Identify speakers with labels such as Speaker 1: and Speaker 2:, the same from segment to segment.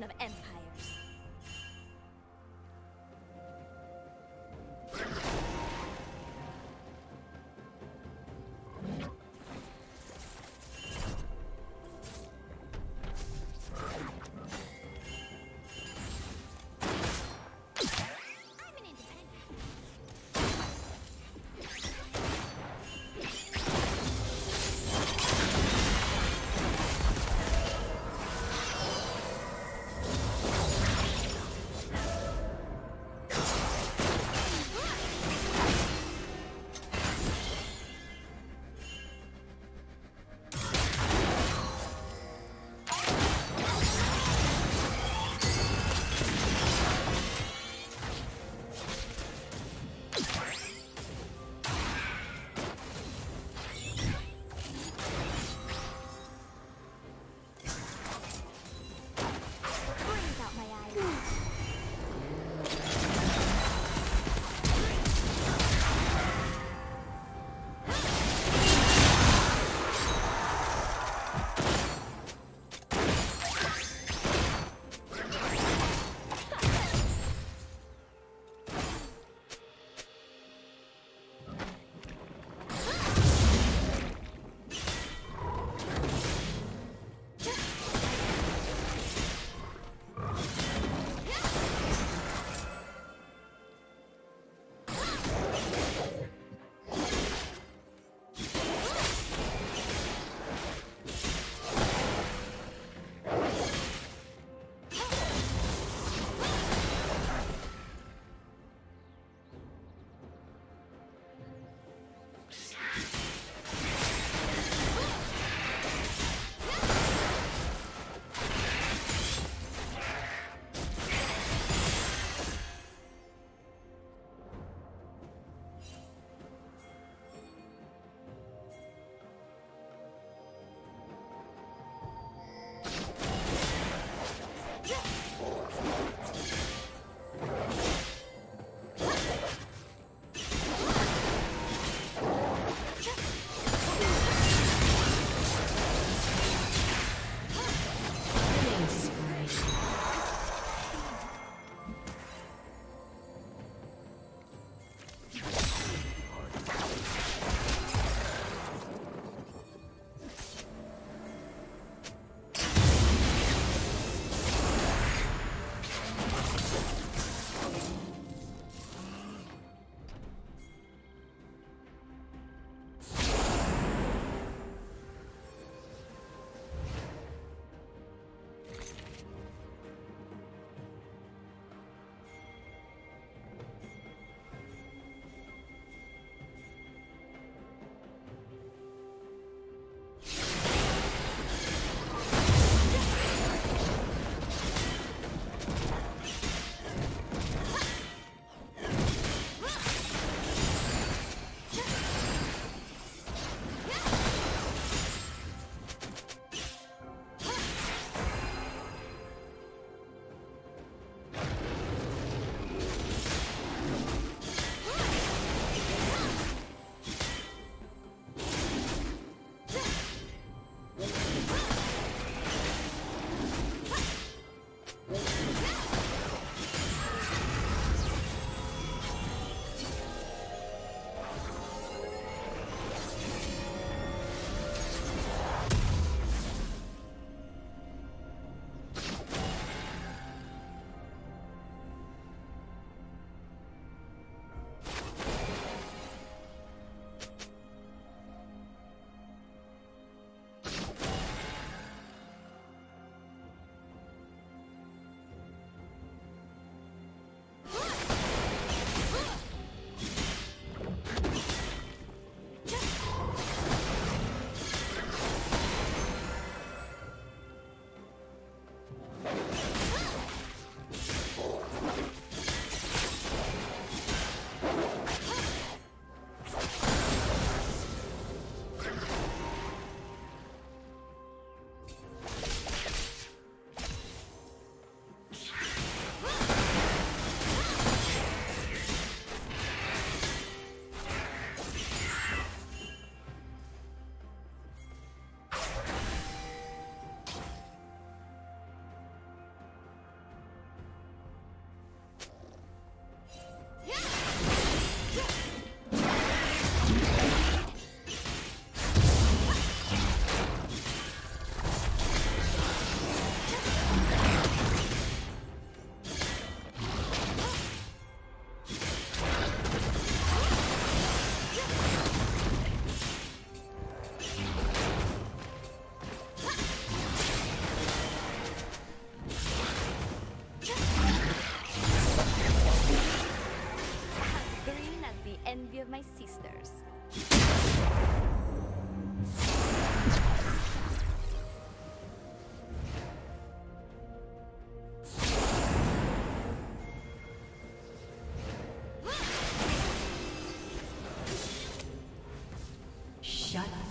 Speaker 1: of empires.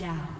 Speaker 1: Down.